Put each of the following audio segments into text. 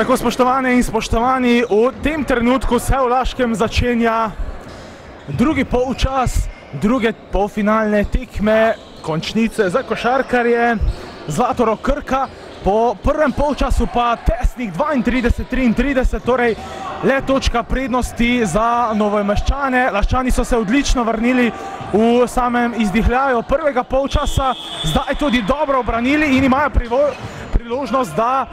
Tako spoštovane in spoštovani, v tem trenutku se v Laškem začenja drugi polčas, druge polfinalne tekme, končnice za košarkarje, Zlatoro Krka. Po prvem polčasu pa tesnih 32-33, torej le točka prednosti za novomeščane. Laščani so se odlično vrnili v samem izdihljaju prvega polčasa, zdaj tudi dobro obranili in imajo priložnost, da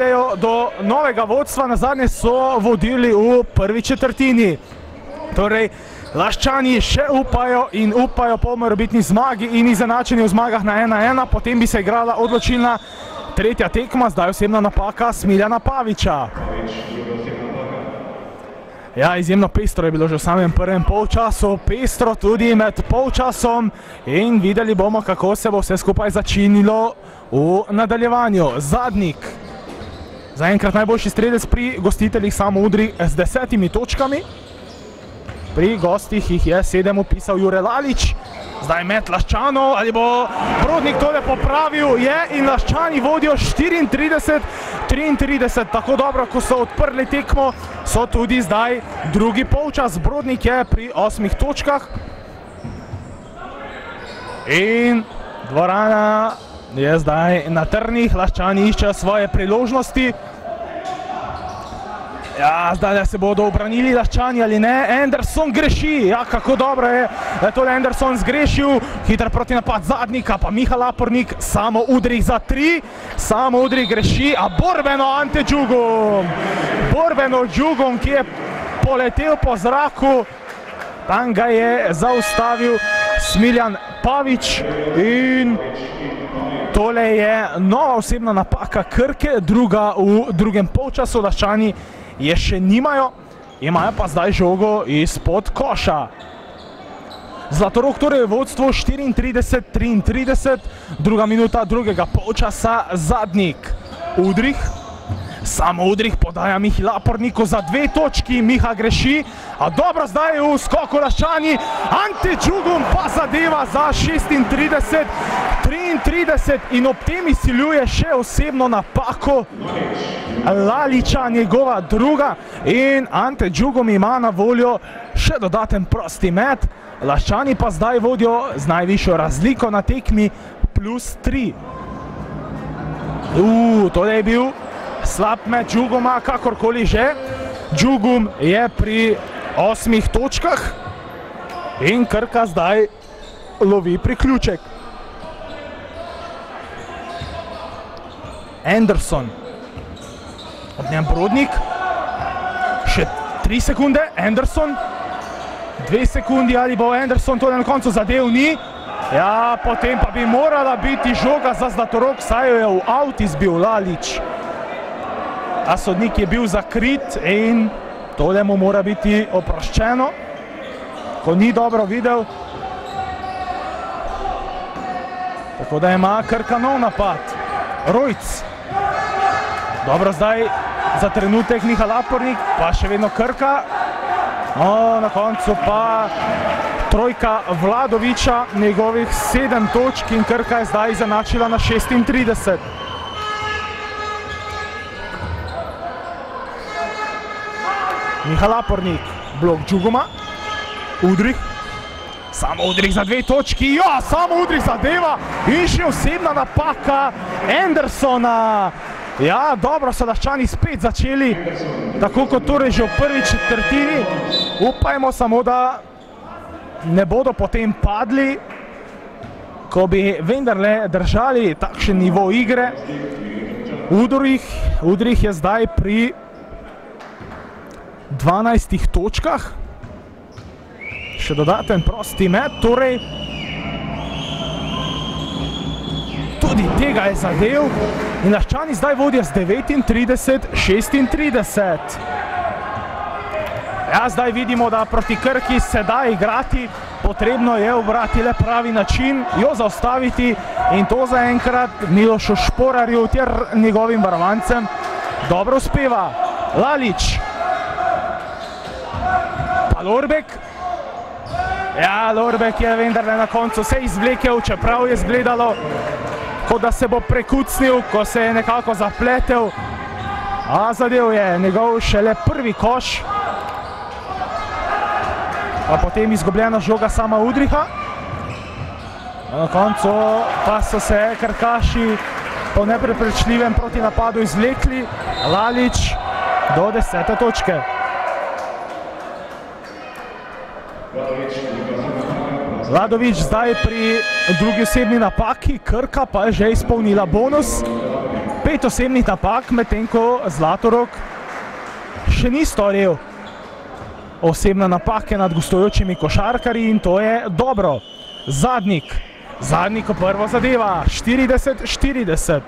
pridejo do novega vodstva. Na zadnje so vodili v prvi četrtini. Torej, Laščani še upajo in upajo po morebitni zmagi in izenačenju v zmagah na 1-1, potem bi se igrala odločilna tretja tekma, zdaj osebna napaka Smiljana Paviča. Ja, izjemno pestro je bilo že v samem prvem polčasu, pestro tudi med polčasom in videli bomo, kako se bo vse skupaj začinilo v nadaljevanju. Zadnik, zaenkrat najboljši strelec pri gostiteljih samo Udri z desetimi točkami. Pri gostih jih je sedem upisal Jure Lalič, zdaj med Laščanov, ali bo Brodnik tole popravil, je in Laščani vodijo 34-33, tako dobro, ko so odprli tekmo, so tudi zdaj drugi polčas, Brodnik je pri osmih točkah. In dvorana je zdaj na trnih, Laščani iščejo svoje priložnosti. Ja, zdaj se bodo obranili Laščani ali ne, Anderson greši, ja, kako dobro je, da je tole Anderson zgrešil, hiter proti napad zadnika, pa Miha Lapornik, samo Udrih za tri, samo Udrih greši, a borbeno Ante Džugom, borbeno Džugom, ki je poletel po zraku, tam ga je zaustavil Smiljan Pavič in tole je nova osebna napaka Krke, druga v drugem polčasu, Laščani je še nimajo, imajo pa zdaj žogo izpod koša. Zlatorok torej vodstvo 34-33, druga minuta drugega polčasa, zadnik Udrih. Samo Udrih podaja Mihi Laporniku za dve točki, Miha greši, a dobro zdaj je v skoku Laščani, Ante Džugum pa zadeva za 36-33 in ob tem izsiljuje še osebno napako Laliča, njegova druga in Ante Džugum ima na voljo še dodaten prosti met, Laščani pa zdaj vodijo z najvišjo razliko na tekmi plus 3. Uuu, to je bil slab med Džugoma, kakorkoli že. Džugum je pri osmih točkah in Krka zdaj lovi priključek. Anderson, ob njem Brodnik, še tri sekunde, Anderson, dve sekundi ali bo Anderson to na koncu zadev ni. Ja, potem pa bi morala biti žoga za Zlatorok, saj jo je v avt izbil Lalič a sodnik je bil zakrit in tole mu mora biti oproščeno, ko ni dobro videl. Tako da ima Krka nov napad. Rojc. Dobro zdaj za trenutek Miha Lapornik, pa še vedno Krka. No, na koncu pa trojka Vladoviča, njegovih sedem točk in Krka je zdaj zanačila na 36. Miha Lapornik, blok Džugoma, Udrih, samo Udrih za dve točki, ja, samo Udrih zadeva in še osebna napaka Andersona. Ja, dobro so Laščani spet začeli, tako kot torej že v prvi četrtini. Upajmo samo, da ne bodo potem padli, ko bi vendarle držali takšen nivo igre. Udrih, Udrih je zdaj pri 12 točkah. Še dodaten prosti met, torej tudi tega je zadev in Laščani zdaj vodijo z 39-36. Ja, zdaj vidimo, da proti Krki se da igrati, potrebno je obrati le pravi način, jo zaustaviti in to zaenkrat Milošu Šporarju ter njegovim varovancem dobro uspeva. Lalič, Lorbek. Ja, Lorbek je vendarle na koncu se izvlekel, čeprav je zgledalo, kot da se bo prekucnil, ko se je nekako zapletel. A zadev je njegov šele prvi koš. Pa potem izgubljena žoga sama Udriha. Na koncu pa so se krkaši po nepreprečljivem proti napadu izvlekli. Lalič do desete točke. Vladovič zdaj pri drugi osebni napaki, Krka pa je že izpolnila bonus. Pet osebnih napak, medtem ko Zlatorok še ni storil osebne napake nad gostujočimi košarkarji in to je dobro. Zadnik, zadnik ko prvo zadeva, 40-40.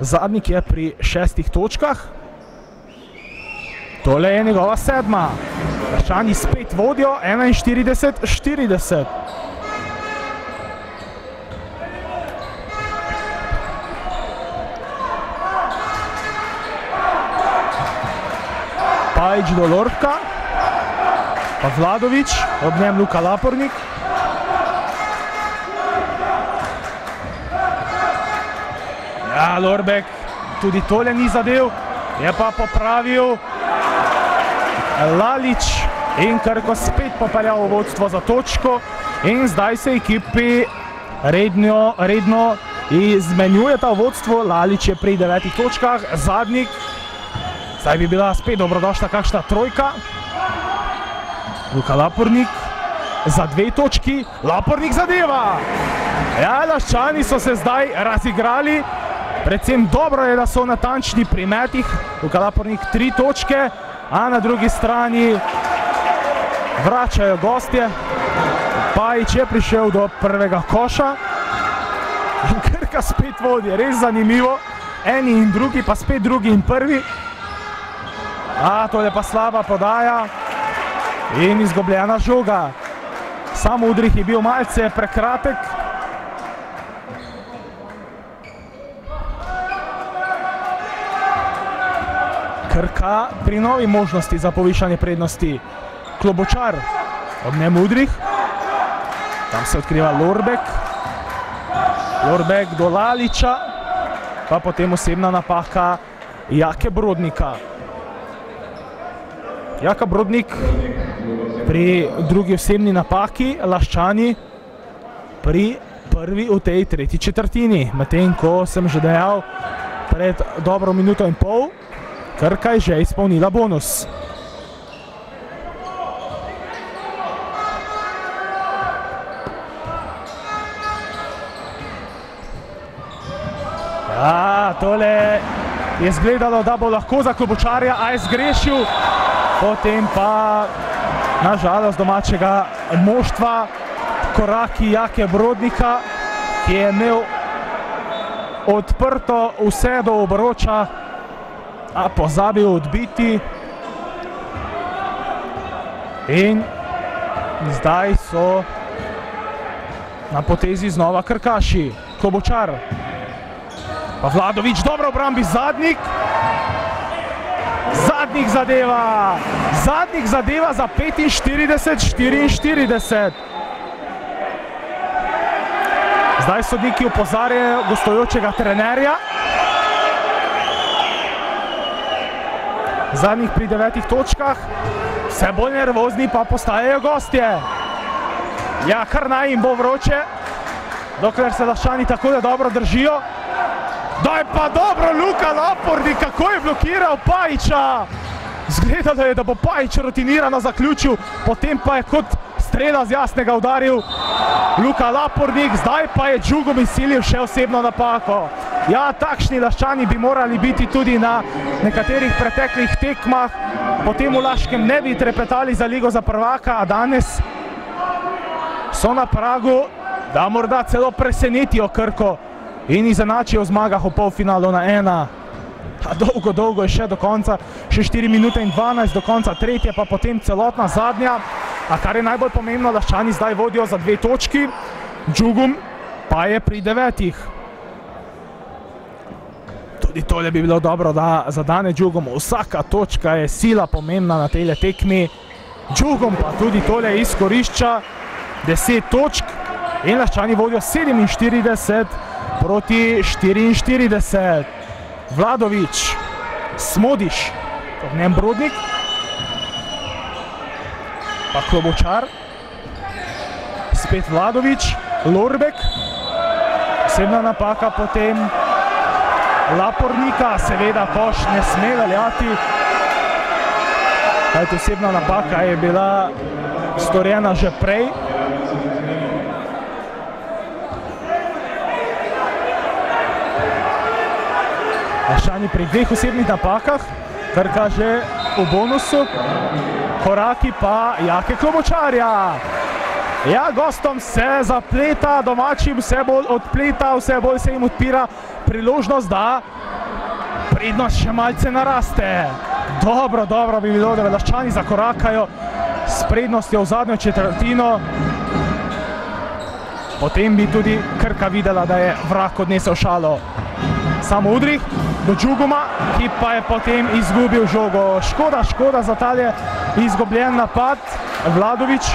Zadnik je pri šestih točkah. Tole je njegova sedma. Raščani spet vodijo, 41-40. Pajič do Lorka, pa Vladovič, ob njem Luka Lapornik. Ja, Lorbek tudi tole ni zadev, je pa popravil Lalič in Krko spet popeljal v vodstvo za točko. In zdaj se ekipi redno, redno izmenjuje ta vodstvo, Lalič je pri devetih točkah, zadnjik, zdaj bi bila spet dobrodošla kakšna trojka, Luka Lapornik za dve točki, Lapornik zadeva! Ja, Laščani so se zdaj razigrali, predvsem dobro je, da so natančni pri metih, Luka Lapornik tri točke, a na drugi strani vračajo gostje. Pajič je prišel do prvega koša in Krka spet vodi, res zanimivo. Eni in drugi, pa spet drugi in prvi. A, to je pa slaba podaja in izgubljena žoga. Sam udrih je bil malce prekratek. Krka pri novi možnosti za povišanje prednosti. Klobočar, ob njem Udrih. Tam se odkriva Lorbek. Lorbek do Laliča. Pa potem osebna napaka Jake Brodnika. Jaka Brodnik pri drugi osebni napaki, Laščani pri prvi v tej tretji četrtini. Medtem ko sem že dejal pred dobro minuto in pol, Krka je že izpolnila bonus. Ja, tole je zgledalo, da bo lahko za Klobučarja, a je zgrešil. Potem pa nažalost domačega moštva koraki Jake Brodnika, ki je imel odprto vse do obroča, a pozabil odbiti. In zdaj so na potezi znova krkaši. Klobučar. Pa Vladovič, dobro obrambi zadnik. Zadnik zadeva. Zadnik zadeva za 45-44. Zdaj sodniki upozarjajo gostujočega trenerja. Zadnjih pri devetih točkah, vse bolj nervozni pa postajajo gostje. Ja, kar naj jim bo vroče, dokler se Laščani tako da dobro držijo. Daj pa dobro, Luka Laporni, kako je blokiral Pajiča. Zgledalo je, da bo Pajič rutinirano zaključil, potem pa je kot strela z jasnega udaril Luka Lapornik, zdaj pa je Džugom izsilil še osebno napako. Ja, takšni Laščani bi morali biti tudi na nekaterih preteklih tekmah, potem v Laškem ne bi trepetali za Ligo za prvaka, a danes so na pragu, da morda celo presenetijo Krko in izenačijo v zmagah v polfinalu na ena. A dolgo, dolgo je še do konca, še 4 minute in 12 do konca tretje, pa potem celotna zadnja. A kar je najbolj pomembno, Laščani zdaj vodijo za dve točki, Džugum pa je pri devetih. Tudi tole bi bilo dobro, da zadane Džugum. Vsaka točka je sila pomembna na tejle tekmi. Džugum pa tudi tole izkorišča 10 točk in Laščani vodijo 47 proti 44. Vladovič, Smodiš, ognjem Brodnik, pa Klobočar, spet Vladovič, Lorbek, osebna napaka potem Lapornika, seveda koš ne sme veljati, kajti osebna napaka je bila storjena že prej. Laščani pri dveh osebnih napakah, kar kaže v bonusu, koraki pa Jake Klobočarja. Ja, gostom se zapleta, domačim se bolj odpleta, vse bolj se jim odpira priložnost, da prednost še malce naraste. Dobro, dobro bi bilo, da Velaščani zakorakajo s prednostjo v zadnjo četrtino. Potem bi tudi Krka videla, da je vrak odnesel šalo. Samo Udrih do Džuguma, ki pa je potem izgubil žogo. Škoda, škoda za talje izgubljen napad. Vladovič.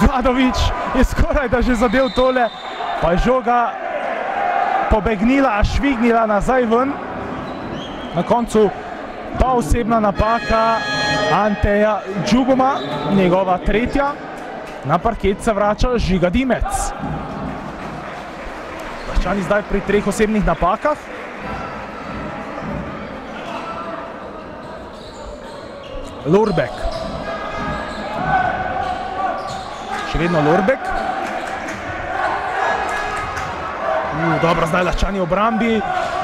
Vladovič je skoraj da že zadev tole, pa je žoga pobegnila, švignila nazaj ven. Na koncu pa osebna napaka Anteja Džuguma, njegova tretja. Na parket se vrača Žiga Dimec. Laščani zdaj pri treh osebnih napakah. Lorbek. Še vedno Lorbek. Uh, dobro, zdaj Laščani v obrambi.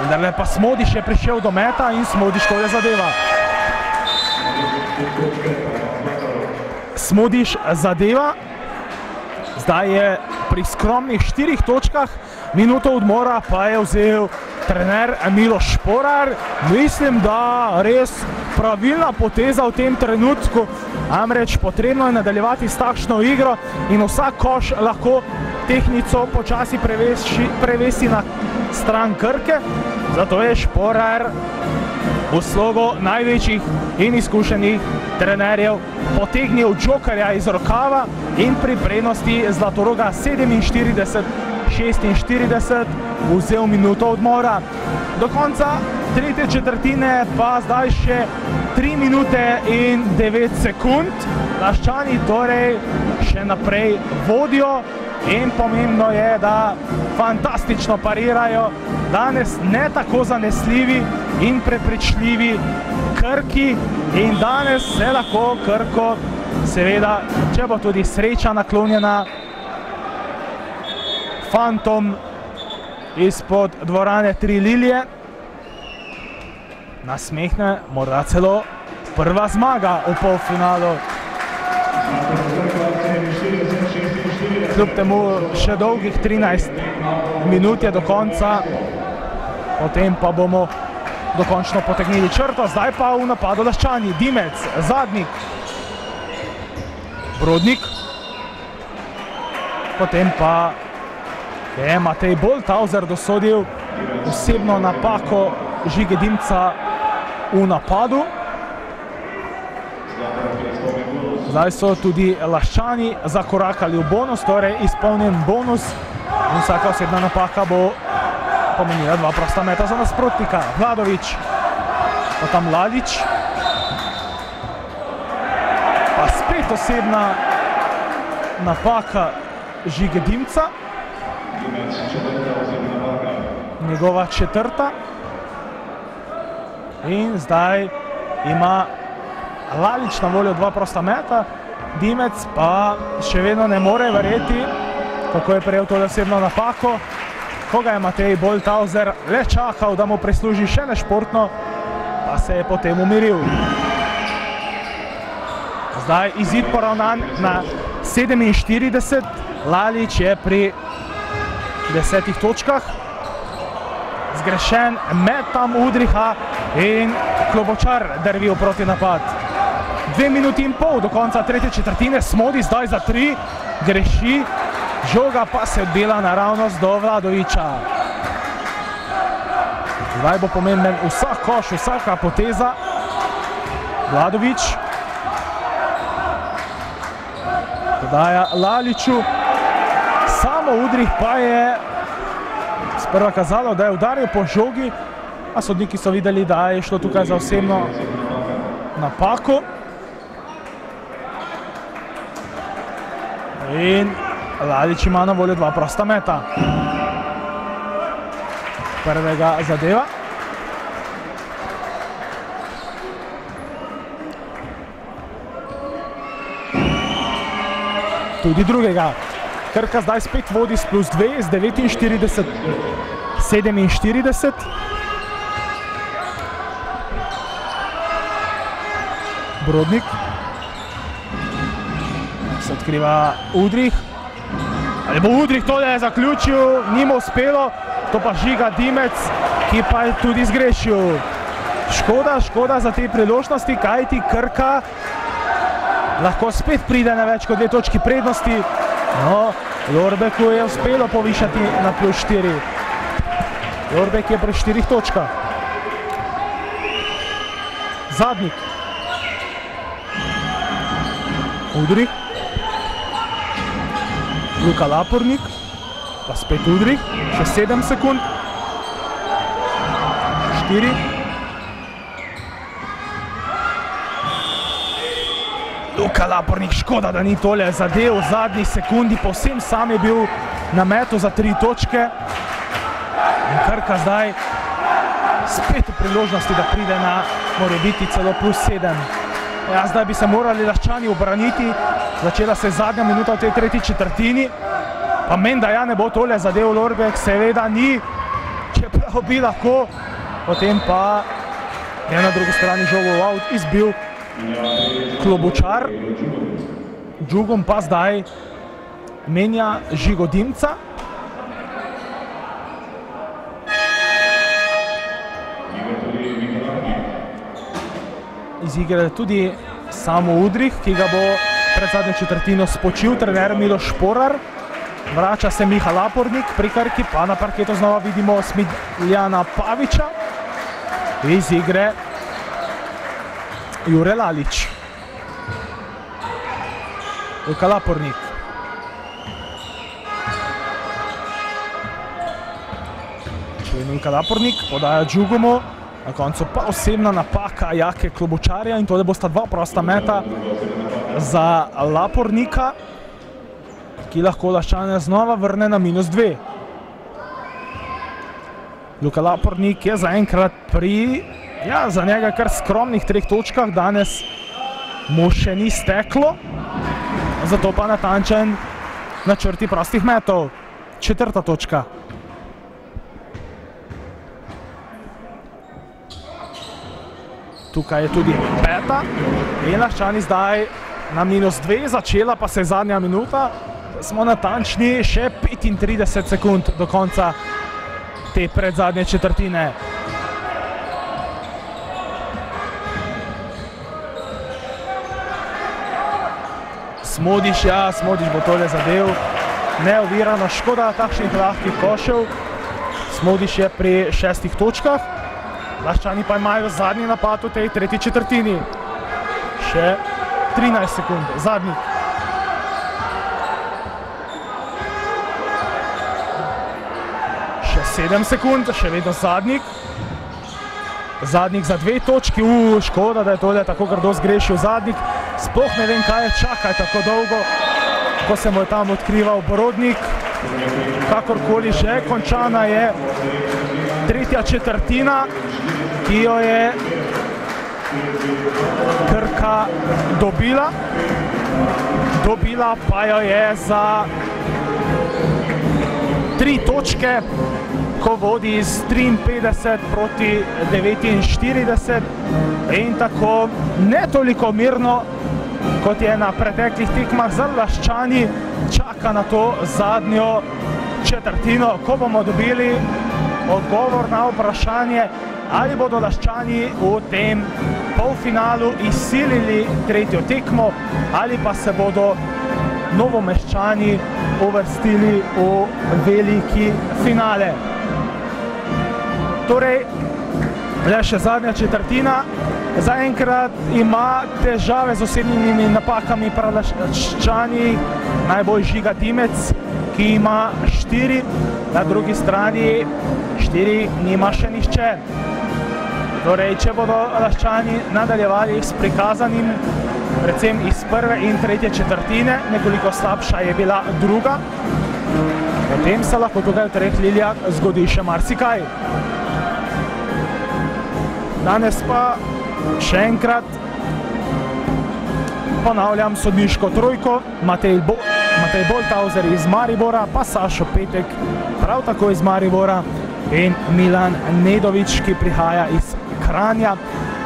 Vendar pa Smodiš je prišel do meta in Smodiš to je zadeva. Smodiš zadeva. Zdaj je pri skromnih štirih točkah, minuto odmora pa je vzel trener Miloš Šporar. Mislim, da res pravilna poteza v tem trenutku, namreč potrebno je nadaljevati s takšno igro in vsak koš lahko tehnico počasi prevesi, prevesi na stran Krke, zato je Šporar v slogo največjih in izkušenih trenerjev potegnil Džokarja iz rokava in pri prednosti Zlatoroga 47-46 vzel minuto odmora. Do konca tretje četrtine pa zdaj še 3 minute in 9 sekund. Laščani torej še naprej vodijo in pomembno je, da fantastično parirajo danes ne tako zanesljivi in prepričljivi Krki in danes se lahko Krko, seveda, če bo tudi sreča naklonjena, fantom izpod dvorane Tri Lilije, nasmehne morda celo prva zmaga v polfinalu. Kljub temu še dolgih 13 minut je do konca, potem pa bomo dokončno potegnili črto, zdaj pa v napadu Laščani, Dimec, Zadnik, Brodnik, potem pa je Matej Boltauzer dosodil osebno napako Žige Dimca v napadu. Zdaj so tudi Laščani zakorakali v bonus, torej izpolnjen bonus in vsaka osebna napaka bo pomenila dva prosta meta za nasprotnika. Vladovič, pa tam Ladič. Pa spet osebna napaka Žige Dimca. Njegova četrta. In zdaj ima Lalič na voljo dva prosta meta. Dimec pa še vedno ne more verjeti, kako je prejel to osebno napako koga je Matej Boltauzer le čakal, da mu prisluži še nešportno, pa se je potem umiril. Zdaj izid poravnan na 47, Lalič je pri desetih točkah, zgrešen med tam Udriha in Klobočar drvijo proti napad. Dve minuti in pol do konca tretje četrtine, Smodi zdaj za tri, greši, žoga pa se odbila naravnost do Vladoviča. Zdaj bo pomemben vsak koš, vsaka poteza. Vladovič. Podaja Laliču. Samo Udrih pa je sprva kazalo, da je udaril po žogi, a sodniki so videli, da je šlo tukaj za osebno napako. In Lalič ima na voljo dva prosta meta. Prvega zadeva. Tudi drugega. Krka zdaj spet vodi s plus 2, z 49, 47. Brodnik. Odkriva Udrih. Ali bo Udrih tole zaključil, nima uspelo, to pa žiga Dimec, ki pa je tudi zgrešil. Škoda, škoda za te priložnosti, kaj ti Krka lahko spet pride na več kot dve točki prednosti. No, Lorbeku je uspelo povišati na plus 4. Lorbek je pri štirih točkah. Zadnik. Udrih. Luka Lapornik. Pa spet Udrih. Še 7 sekund. 4. Luka Lapornik, škoda, da ni tole zadev v zadnji sekundi, povsem sam je bil na metu za tri točke. In Krka zdaj spet v priložnosti, da pride na morebiti celo plus sedem. Ja, zdaj bi se morali Laščani obraniti, začela se zadnja minuta v tej tretji četrtini, pa meni, da ja ne bo tole zadev Lorbek, seveda ni, čeprav bi lahko, potem pa je na drugi strani žogo out izbil Klobučar, Džugom pa zdaj menja Žigo Dimca. Iz igre tudi samo Udrih, ki ga bo pred zadnjo četrtino spočil, trener Milo Šporar. Vrača se Miha Lapornik pri Krki, pa na parketu znova vidimo Smiljana Paviča. Iz igre Jure Lalič. Luka Lapornik. Luka Lapornik podaja Džugomu, na koncu pa osebna napaka Jake Klobučarja in tole bosta dva prosta meta za Lapornika, ki lahko Laščane znova vrne na minus dve. Luka Lapornik je zaenkrat pri Ja, za njega kar skromnih treh točkah danes mu še ni steklo, zato pa natančen na črti prostih metov. Četrta točka. Tukaj je tudi peta in Laščani zdaj na minus dve, začela pa se je zadnja minuta. Smo natančni še 35 sekund do konca te predzadnje četrtine. Smodiš, ja, Smodiš bo tole zadev. Neovirano, škoda takšnih lahkih košev. Smodiš je pri šestih točkah. Laščani pa imajo zadnji napad v tej tretji četrtini. Še 13 sekund, zadnji. Še 7 sekund, še vedno zadnjik. Zadnjik za dve točki, u, škoda, da je tole tako grdo zgrešil zadnjik. Sploh ne vem, kaj je čakaj tako dolgo, ko se mu je tam odkrival Borodnik. Kakorkoli že, končana je tretja četrtina, ki jo je Krka dobila. Dobila pa jo je za tri točke, ko vodi iz 53 proti 49 in tako ne toliko mirno, kot je na preteklih tekmah za Laščani, čaka na to zadnjo četrtino, ko bomo dobili odgovor na vprašanje, ali bodo Laščani v tem polfinalu izsilili tretjo tekmo, ali pa se bodo novomeščani uvrstili v veliki finale. Torej, le še zadnja četrtina, zaenkrat ima težave z osebnimi napakami pralaščani, najbolj žiga Dimec, ki ima štiri, na drugi strani štiri nima še nihče. Torej, če bodo Laščani nadaljevali s prikazanim, predvsem iz prve in tretje četrtine, nekoliko slabša je bila druga, potem se lahko tukaj v treh lilijah zgodi še marsikaj. Danes pa še enkrat ponavljam sodniško trojko, Matej, Bo Matej Boltauzer iz Maribora, pa Sašo Petek prav tako iz Maribora in Milan Nedovič, ki prihaja iz Kranja.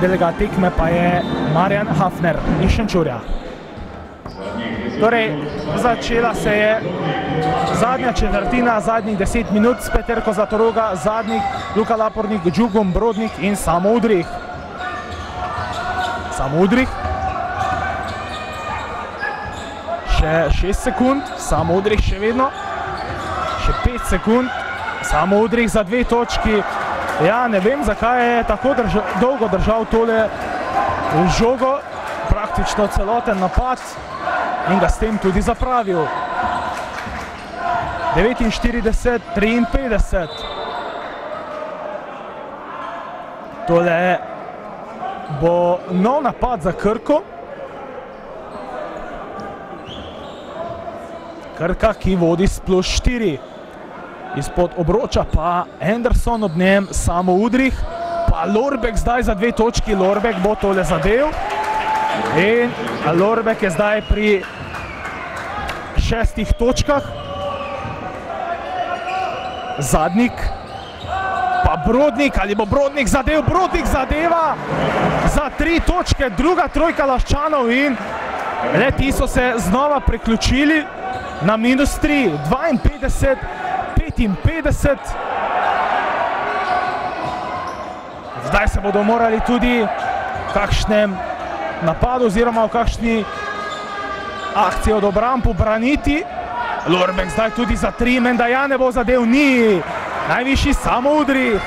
Delegat tekme pa je Marjan Hafner iz Šenčurja. Torej, začela se je zadnja četrtina, zadnjih deset minut s Peterko Zatoroga, zadnjih Luka Lapornik, Džugom Brodnik in Samo Udrih. Samo Udrih. Še šest sekund, Samo Udrih še vedno. Še pet sekund, Samo Udrih za dve točki. Ja, ne vem, zakaj je tako držal, dolgo držal tole žogo, praktično celoten napad in ga s tem tudi zapravil. 49-53. Tole bo nov napad za Krko. Krka, ki vodi s plus 4. Izpod obroča pa Anderson ob njem, samo Udrih. Pa Lorbek zdaj za dve točki, Lorbek bo tole zadev. In Lorbek je zdaj pri šestih točkah. Zadnik, pa Brodnik, ali bo Brodnik zadev, Brodnik zadeva za tri točke, druga trojka Laščanov in le ti so se znova priključili na minus tri, 52, 55. Zdaj se bodo morali tudi v kakšnem napadu oziroma v kakšni akciji od obrambu braniti. Lorbek zdaj tudi za tri, menda ja ne bo zadev, ni. Najvišji samo udri.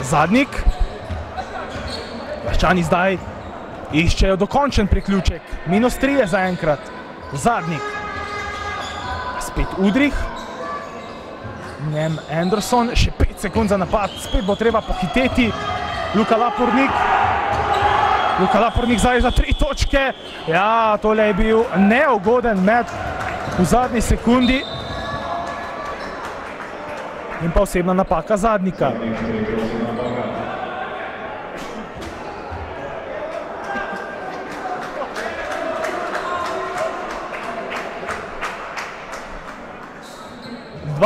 Zadnik. Laščani zdaj iščejo dokončen priključek. Minus tri je zaenkrat. Zadnik. Spet udrih. Njem Anderson, še pet sekund za napad, spet bo treba pohiteti. Luka Lapornik. Luka Lapornik zdaj za tri točke. Ja, tole je bil neugoden med v zadnji sekundi. In pa osebna napaka zadnika.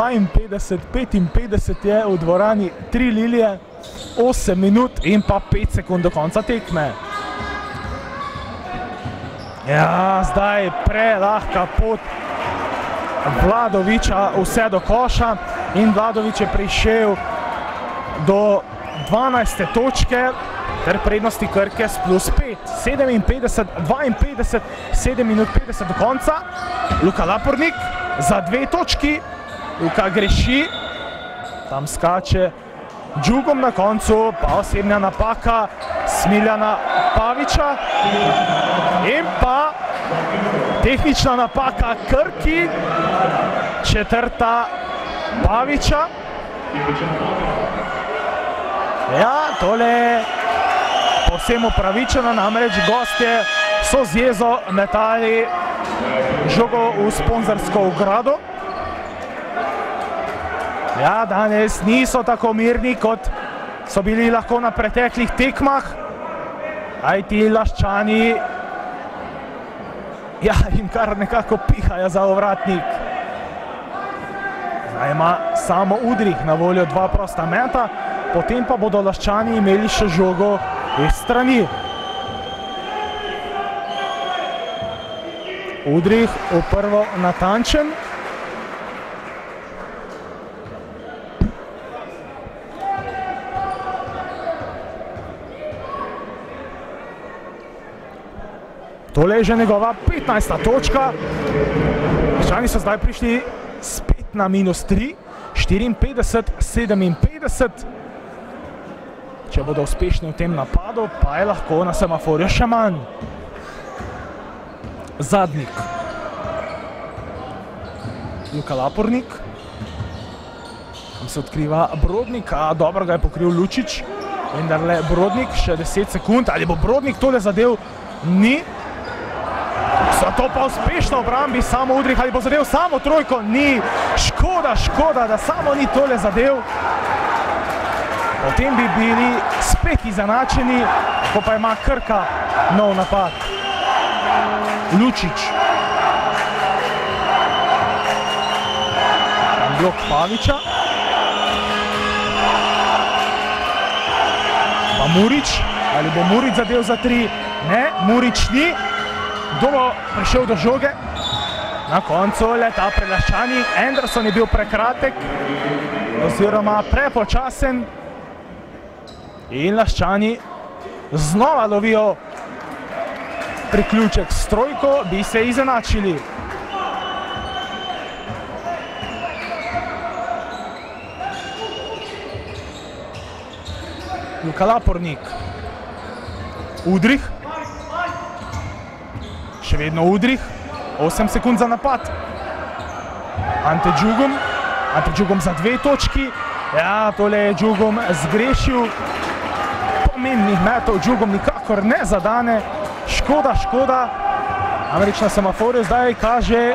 Dvainpetdeset, petinpetdeset je v dvorani tri lilije, osem minut in pa pet sekund do konca tekme. Ja, zdaj prelahka pot Vladoviča vse do koša in Vladovič je prišel do 12. točke ter prednosti Krke s plus 5. 57, 52, 7 minut 50 do konca. Luka Lapornik za dve točki. Luka greši, tam skače Džugom na koncu, pa osebna napaka Smiljana Paviča in pa tehnična napaka Krki, četrta Paviča. Ja, tole povsem upravičeno, namreč gostje so z jezo metali žogo v sponzorsko ogrado. Ja, danes niso tako mirni, kot so bili lahko na preteklih tekmah. Aj ti Laščani, ja, jim kar nekako pihajo za ovratnik. Zdaj ima samo Udrih na voljo dva prosta meta, potem pa bodo Laščani imeli še žogo iz strani. Udrih v prvo natančen. Tole je že njegova 15. točka. Laščani so zdaj prišli spet na minus 3, 54, 57. Če bodo uspešni v tem napadu, pa je lahko na semaforju še manj. Zadnik. Luka Lapornik. Tam se odkriva Brodnik, a dobro ga je pokril Lučič. Vendar le Brodnik, še 10 sekund, ali bo Brodnik tole zadev? Ni. So to pa uspešno obrambi, samo Udrih, ali bo zadev samo trojko? Ni. Škoda, škoda, da samo ni tole zadev. Potem bi bili spet izenačeni, ko pa ima Krka nov napad. Lučič. Blok Paviča. Pa Murič, ali bo Murič zadev za tri? Ne, Murič ni. Bo prišel do žoge? Na koncu leta prelaščani. Anderson je bil prekratek oziroma prepočasen. In Laščani znova lovijo priključek s trojko, bi se izenačili. Luka Lapornik. Udrih. Še vedno Udrih. 8 sekund za napad. Ante Džugom. Ante Džugom za dve točki. Ja, tole je Džugom zgrešil. Pomembnih metov Džugom nikakor ne zadane. Škoda, škoda. Namreč na semaforju zdaj kaže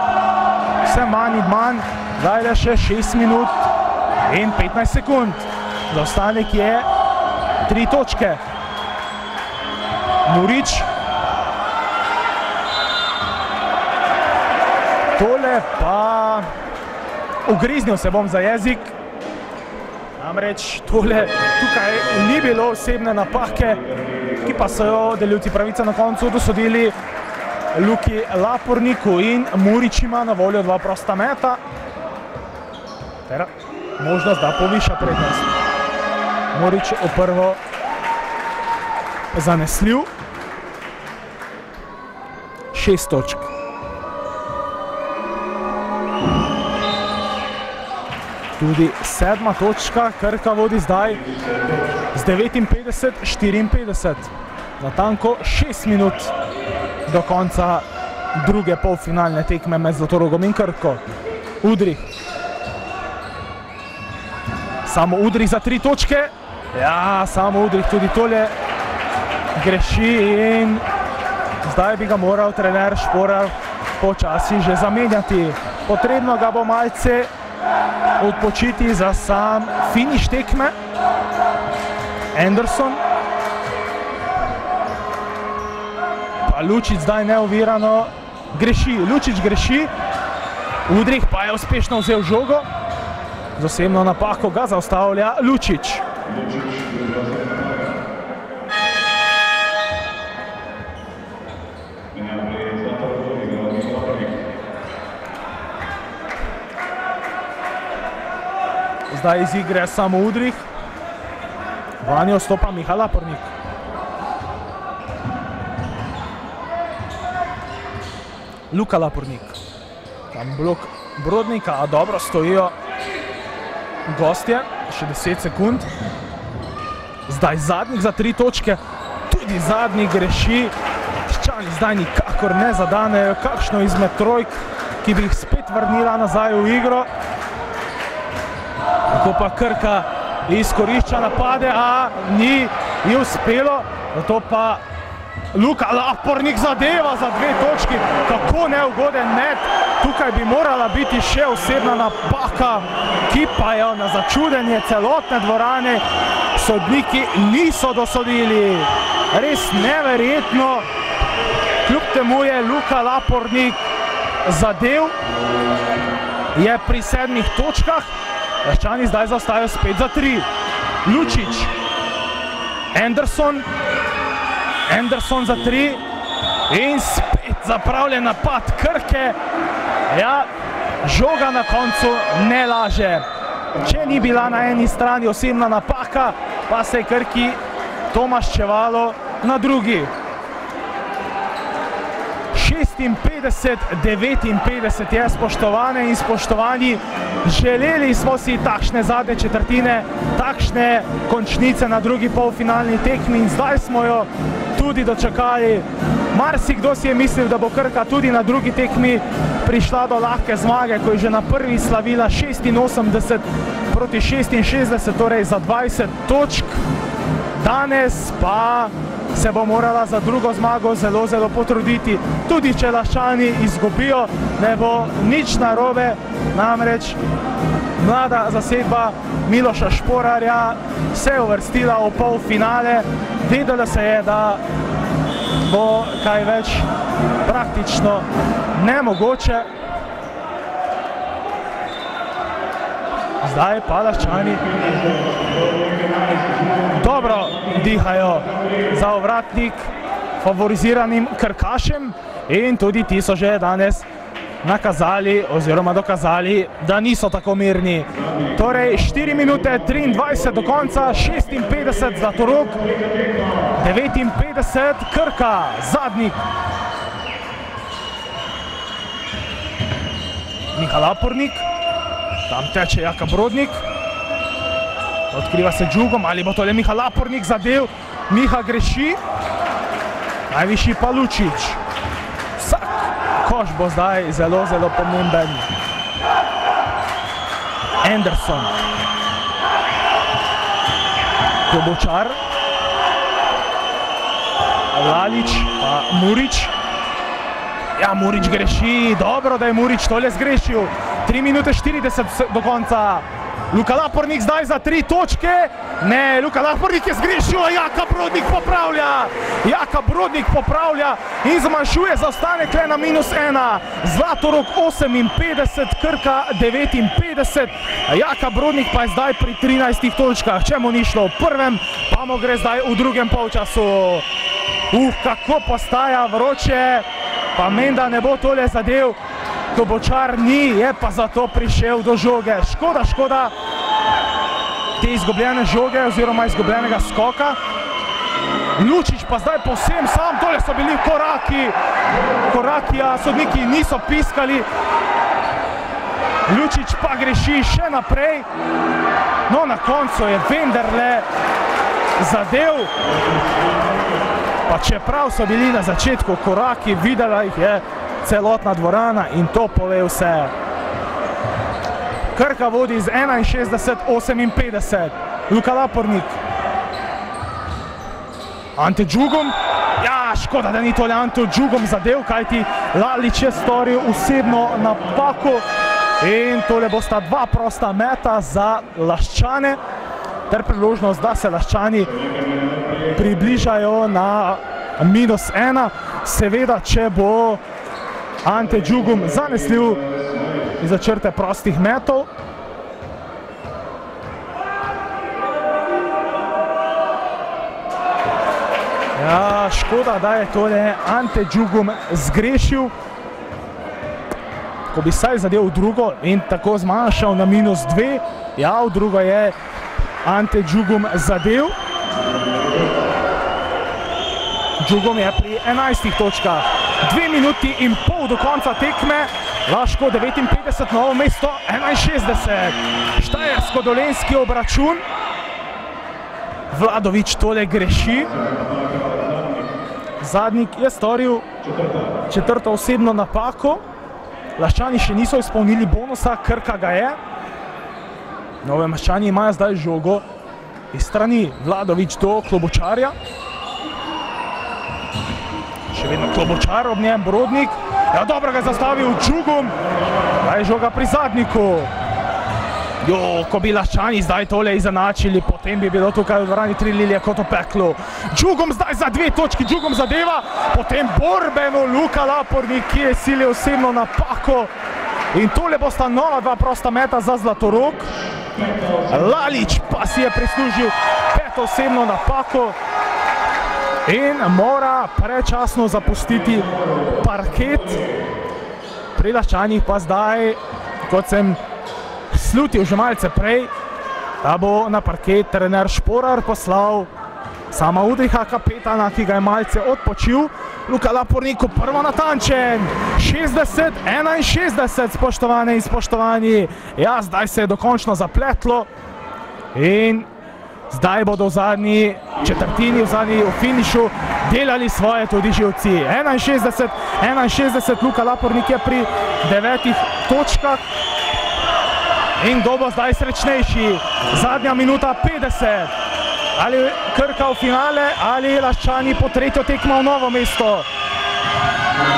vse manj in manj. Zdaj je še 6 minut in 15 sekund. Zaostanek je tri točke. Murič. Tole pa ugriznil se bom za jezik. Namreč tole tukaj ni bilo osebne napake, ki pa so jo deljivci pravice na koncu dosodili Luki Laporniku in Murič ima na voljo dva prosta meta. Ter možnost, da poviša prednost. Morič v prvo zanesljiv. Šest točk. Tudi sedma točka, Krka vodi zdaj z 59-54. Natanko šest minut do konca druge polfinalne tekme med Zlatorogom in Krko. Udrih. Samo Udrih za tri točke. Ja, samo Udrih tudi tole greši in zdaj bi ga moral trener Šporar počasi že zamenjati. Potrebno ga bo malce odpočiti za sam finiš tekme. Anderson. Pa Lučič zdaj neovirano greši. Lučič greši. Udrih pa je uspešno vzel žogo. Z osebno napako ga zaustavlja Lučič. Zdaj iz igre samo Udrih. Vanjo stopa Miha Lapornik. Luka Lapornik. Tam blok Brodnika, a dobro stojijo gostje, še 10 sekund. Zdaj zadnjih za tri točke, tudi zadnji greši. Ščani zdaj nikakor ne zadanejo kakšno izmed trojk, ki bi jih spet vrnila nazaj v igro. Tako pa Krka izkorišča napade, a ni ji uspelo, zato pa Luka Lapornik zadeva za dve točki, kako neugoden met. Tukaj bi morala biti še osebna napaka, ki pa jo na začudenje celotne dvorane. Sodniki niso dosodili. Res neverjetno, kljub temu je Luka Lapornik zadev, je pri sedmih točkah, Laščani zdaj zaostajajo spet za tri. Lučič, Anderson, Anderson za tri in spet zapravljen napad Krke. Ja, žoga na koncu ne laže. Če ni bila na eni strani osebna napaka, pa se je Krki to maščevalo na drugi. 56-59 je spoštovane in spoštovani. Želeli smo si takšne zadnje četrtine, takšne končnice na drugi polfinalni tekmi in zdaj smo jo tudi dočakali. Marsikdo si je mislil, da bo Krka tudi na drugi tekmi prišla do lahke zmage, ko je že na prvi slavila 86 proti 66, torej za 20 točk. Danes pa se bo morala za drugo zmago zelo, zelo potruditi. Tudi če Laščani izgubijo, ne bo nič narobe, namreč mlada zasedba Miloša Šporarja se je uvrstila v pol finale. Vedela se je, da bo kaj več praktično nemogoče. Zdaj pa Laščani dobro dihajo za ovratnik favoriziranim Krkašem in tudi ti so že danes nakazali oziroma dokazali, da niso tako mirni. Torej 4 minute 23 do konca, 56 Zlatorog, 59 Krka, zadnjik. Miha Lapornik, tam teče Jaka Brodnik, odkriva se Džugom, ali bo tole Miha Lapornik zadev, Miha greši, najvišji pa Lučič. Vsak koš bo zdaj zelo, zelo pomemben. Anderson. Klobočar. Lalič, pa Murič. Ja, Murič greši, dobro, da je Murič tole zgrešil. 3 minute 40 do konca. Luka Lapornik zdaj za tri točke. Ne, Luka Lapornik je zgrešil, Jaka Brodnik popravlja. Jaka Brodnik popravlja in zmanjšuje zaostanek le na minus ena. Zlatorok 58, Krka 59. Jaka Brodnik pa je zdaj pri 13 točkah. Če mu ni šlo v prvem, pa mu gre zdaj v drugem polčasu. Uh, kako postaja vroče, pa menda ne bo tole zadev. Klobočar ni, je pa zato prišel do žoge. Škoda, škoda te izgubljene žoge oziroma izgubljenega skoka. Lučič pa zdaj povsem sam, tole so bili koraki, koraki, a sodniki niso piskali. Lučič pa greši še naprej. No, na koncu je vendarle zadev. Pa čeprav so bili na začetku koraki, videla jih je celotna dvorana in to pove vse. Krka vodi z 61-58, Luka Lapornik. Ante Džugom, ja, škoda, da ni tole Ante Džugom zadev, kajti Lalič je storil osebno napako. In tole bosta dva prosta meta za Laščane. Ter priložnost, da se Laščani približajo na minus ena, seveda, če bo Ante Džugom zanesljiv iza črte prostih metov. Ja, škoda, da je tole Ante Džugom zgrešil. Ko bi saj zadev v drugo in tako zmanjšal na minus dve, ja, v drugo je Ante Džugom zadev. Džugom je pri 11 točkah. Dve minuti in pol do konca tekme. Laško 59, novo mesto 61. Štajersko-dolenski obračun. Vladovič tole greši. Zadnjik je storil četrto osebno napako. Laščani še niso izpolnili bonusa, Krka ga je. Nove maščani imajo zdaj žogo iz strani Vladovič do Klobočarja. Še vedno Klobočar ob njem, Brodnik. Ja, dobro ga je zastavil Džugom. Da je žoga pri zadniku. Jo, ko bi Laščani zdaj tole izenačili, potem bi bilo tukaj v dvorani tri lilije kot v peklu. Džugom zdaj za dve točki, Džugom zadeva, potem borbeno Luka Lapornik, ki je silil osebno napako. In tole bosta nova dva prosta meta za Zlatorog. Lalič pa si je prislužil peto osebno napako in mora prečasno zapustiti parket. Pri Laščanih pa zdaj, kot sem slutil že malce prej, da bo na parket trener Šporar poslal sama Udriha kapetana, ki ga je malce odpočil. Luka Laporniku prvo natančen, 60-61, spoštovane in spoštovani. Ja, zdaj se je dokončno zapletlo in zdaj bodo v zadnji četrtini, v zadnji v finišu delali svoje tudi živci. 61, 61, Luka Lapornik je pri devetih točkah. In kdo bo zdaj srečnejši? Zadnja minuta 50. Ali Krka v finale, ali Laščani po tretjo tekmo v novo mesto.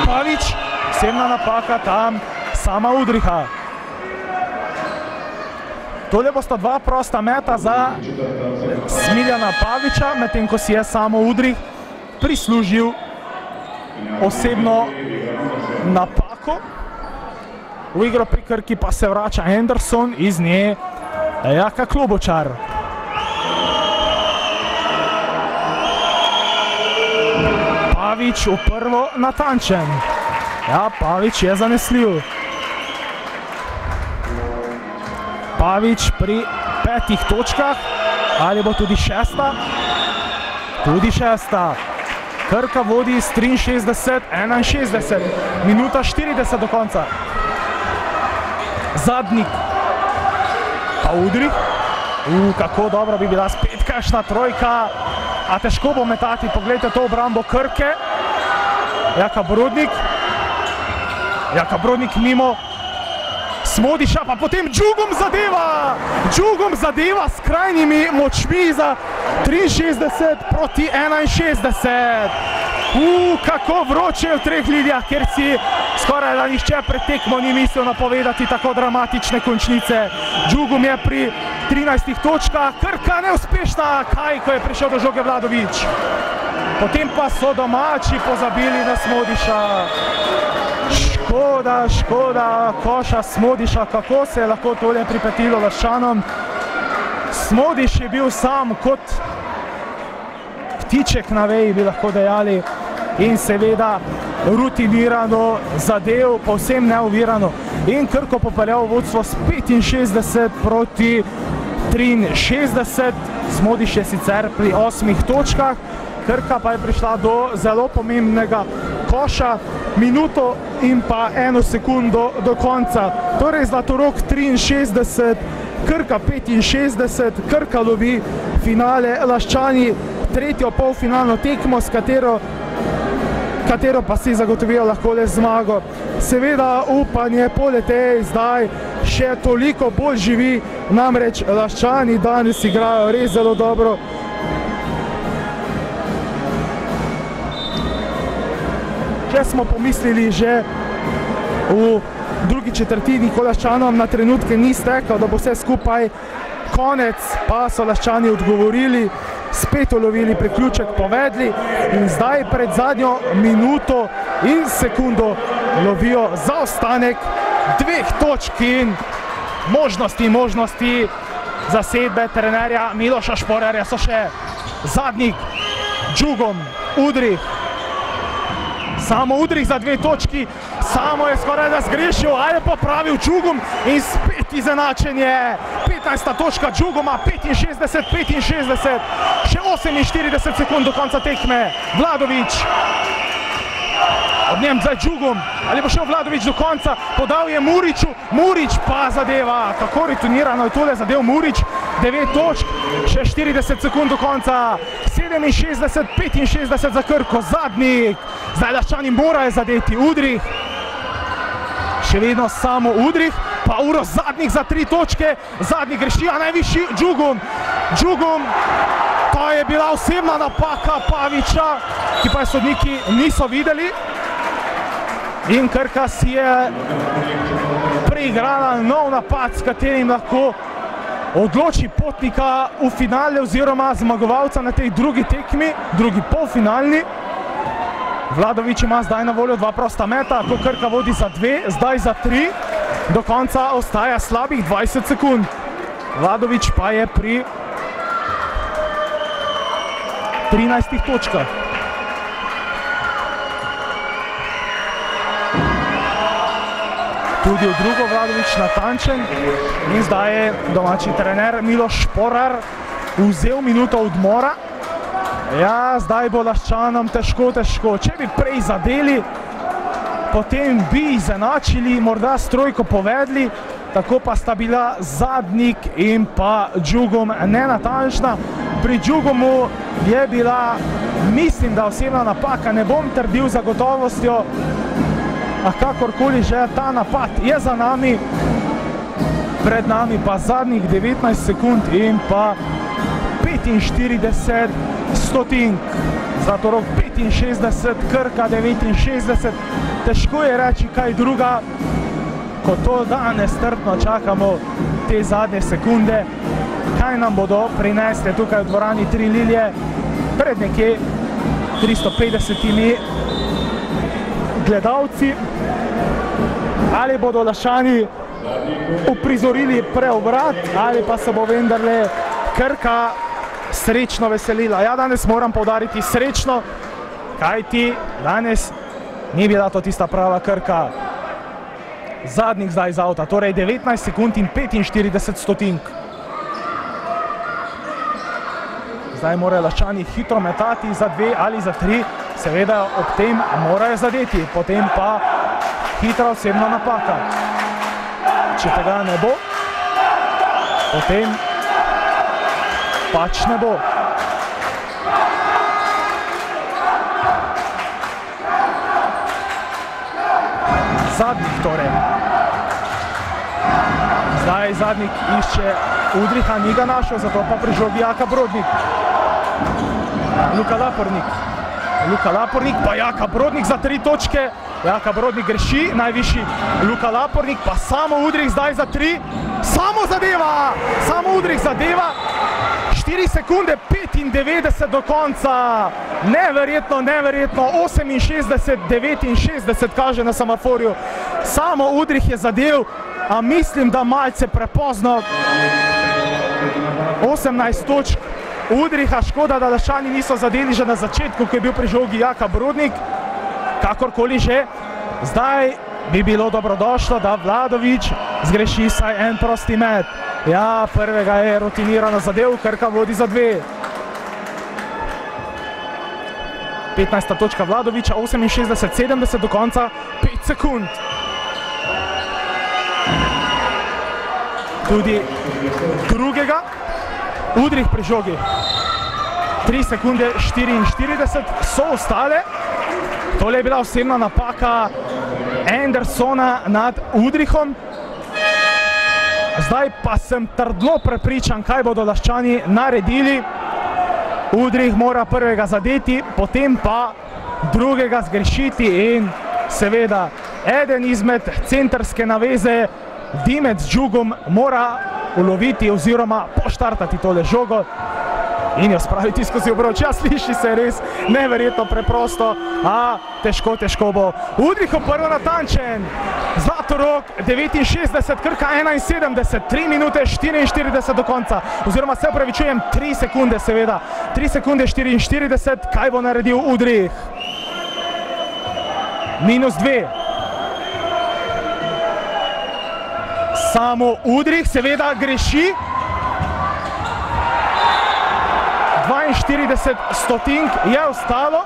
Pavič, semna napaka tam, sama Udriha. Tole bosta dva prosta meta za Smiljana Paviča, medtem ko si je samo Udrih prislužil osebno napako. V igro pri Krki pa se vrača Anderson, iz nje Jaka Klobočar. Pavič v prvo natančen. Ja, Pavič je zanesljiv. Pavič pri petih točkah, ali bo tudi šesta? Tudi šesta. Krka vodi s 63, 61, minuta 40 do konca. Zadnik pa udri. U, kako dobro bi bila spet kakšna trojka, a težko bo metati, pogledajte to obrambo Krke. Jaka Brodnik, Jaka Brodnik mimo, Smodiša pa potem Džugom zadeva, Džugom zadeva s krajnimi močmi za 63 proti 61. Uuu, kako vroče je v treh lidjah, ker si skoraj da nišče pred tekmo ni mislil napovedati tako dramatične končnice. Džugom je pri 13 točkah, Krka neuspešna, kaj, ko je prišel do žoge Vladovič. Potem pa so domači pozabili na Smodiša. Škoda, škoda, koša Smodiša, kako se je lahko tole pripetilo Laščanom. Smodiš je bil sam kot ptiček na veji, bi lahko dejali, in seveda rutinirano zadev, povsem neuvirano. In Krko popeljal vodstvo s 65 proti 63, Smodiš je sicer pri osmih točkah, Krka pa je prišla do zelo pomembnega koša, minuto in pa eno sekundo do konca. Torej Zlatorok 63, Krka 65, Krka lovi finale Laščani, tretjo polfinalno tekmo, s katero katero pa si zagotovijo lahko le zmago. Seveda upanje polete zdaj še toliko bolj živi, namreč Laščani danes igrajo res zelo dobro. Če smo pomislili že v drugi četrtini, ko Laščanom na trenutke ni stekal, da bo vse skupaj konec, pa so Laščani odgovorili, spet ulovili priključek, povedli in zdaj pred zadnjo minuto in sekundo lovijo zaostanek dveh točk in možnosti, možnosti zasedbe trenerja Miloša Šporarja so še zadnjik, Džugom, Udrih, samo Udrih za dve točki, samo je skoraj da zgrešil, ali pa pravil Džugom in spet izenačenje. 15. točka Džugoma, 65, 65, še 48 sekund do konca tekme. Vladovič, ob njem zdaj Džugom, ali bo šel Vladovič do konca, podal je Muriču, Murič pa zadeva, kako returnirano je tole zadev Murič, 9 točk, še 40 sekund do konca, 67, 65 za Krko, zadnjik, zdaj Laščani morajo zadeti, Udrih, še vedno samo Udrih, pa uro zadnjih za tri točke, zadnji greši, a najvišji Džugom, Džugom, to je bila osebna napaka Paviča, ki pa je sodniki niso videli. In Krka si je preigrala nov napad, s katerim lahko odloči potnika v finale oziroma zmagovalca na tej drugi tekmi, drugi polfinalni. Vladovič ima zdaj na voljo dva prosta meta, ko Krka vodi za dve, zdaj za tri. Do konca ostaja slabih 20 sekund. Vladovič pa je pri 13 točkah. Tudi v drugo Vladovič natančen in zdaj je domači trener Miloš Šporar vzel minuto odmora. Ja, zdaj bo Laščanom težko, težko. Če bi prej zadeli, potem bi izenačili, morda strojko povedli, tako pa sta bila zadnik in pa Džugom nenatančna. Pri Džugomu je bila mislim, da osebna napaka, ne bom trdil za gotovostjo, a kakorkoli že ta napad je za nami, pred nami pa zadnjih 19 sekund in pa 45 stotink. Zato rok 65, Krka 69, težko je reči kaj druga, ko to danes strpno čakamo te zadnje sekunde, kaj nam bodo prinesli tukaj v dvorani Tri Lilje, pred nekje 350 gledalci, ali bodo Lašani uprizorili preobrat, ali pa se bo vendarle Krka srečno veselila. Ja, danes moram povdariti srečno, kaj ti danes ni bila to tista prava Krka. Zadnjih zdaj iz avta, torej 19 sekund in 45 stotink. Zdaj morajo laščani hitro metati za dve ali za tri, seveda ob tem morajo zadeti, potem pa hitra osebna napaka. Če tega ne bo, potem pač ne bo. Zadnjih torej. Zdaj zadnjih išče Udriha, ni ga našel, zato pa prižogi Jaka Brodnik. Luka Lapornik. Luka Lapornik, pa Jaka Brodnik za tri točke. Jaka Brodnik greši, najvišji Luka Lapornik, pa samo Udrih zdaj za tri. Samo zadeva, samo Udrih zadeva. 4 sekunde 95 do konca. Neverjetno, neverjetno. 68, 69 kaže na semaforju. Samo Udrih je zadev, a mislim, da malce prepozno. 18 točk. Udriha, škoda, da Lašani niso zadeli že na začetku, ko je bil pri žogi Jaka Brodnik. Kakorkoli že, zdaj bi bilo dobrodošlo, da Vladovič zgreši saj en prosti met. Ja, prvega je rutinirano zadev, Krka vodi za dve. 15. točka Vladoviča, 68-70 do konca, 5 sekund. Tudi drugega, Udrih pri žogi. 3 sekunde 44 so ostale. Tole je bila osebna napaka Andersona nad Udrihom. Zdaj pa sem trdno prepričan, kaj bodo laščani naredili. Udrih mora prvega zadeti, potem pa drugega zgrešiti in seveda eden izmed centrske naveze Dimec Džugom mora uloviti oziroma poštartati tole žogo in jo spraviti skozi obroč. Ja, sliši se res neverjetno preprosto, a težko, težko bo. Udrihov prvo natančen, Zlatorok 69, Krka 71, 3 minute 44 do konca, oziroma se upravičujem, 3 sekunde seveda, 3 sekunde 44, kaj bo naredil Udrih? Minus 2. Samo Udrih seveda greši. 42 stotink je ostalo.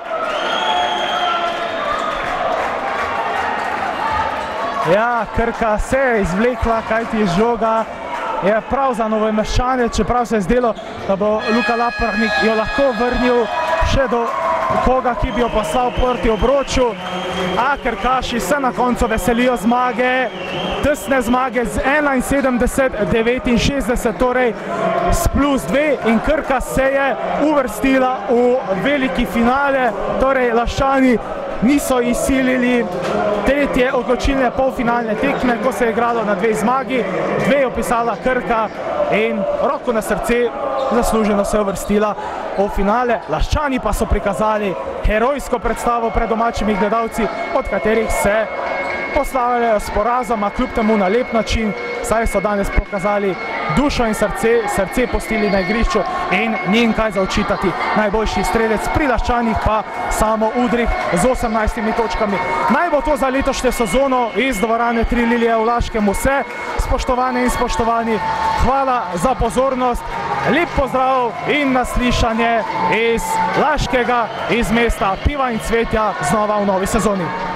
Ja, Krka se je izvlekla, kaj ti je žoga. Je prav za nove meščane, čeprav se je zdelo, da bo Luka Laprahnik jo lahko vrnil še do koga, ki bi jo poslal proti obroču. A Krkaši se na koncu veselijo zmage, tesne zmage z 71-69, torej s plus 2 in Krka se je uvrstila v veliki finale, torej Lašani niso izsilili tretje odločilne polfinalne tekme, ko se je igralo na dve zmagi, dve je opisala Krka in roko na srce zasluženo se je uvrstila v finale. Laščani pa so prikazali herojsko predstavo pred domačimi gledalci, od katerih se poslavljajo s porazoma, kljub temu na lep način, saj so danes pokazali dušo in srce, srce postili na igrišču in njim kaj zaočitati. Najboljši strelec pri Laščanih pa samo Udrih z 18 točkami. Naj bo to za letošnjo sezono iz dvorane Tri Lilije v Laškem vse. Spoštovane in spoštovani, hvala za pozornost, lep pozdrav in naslišanje iz Laškega, iz mesta Piva in Cvetja znova v novi sezoni.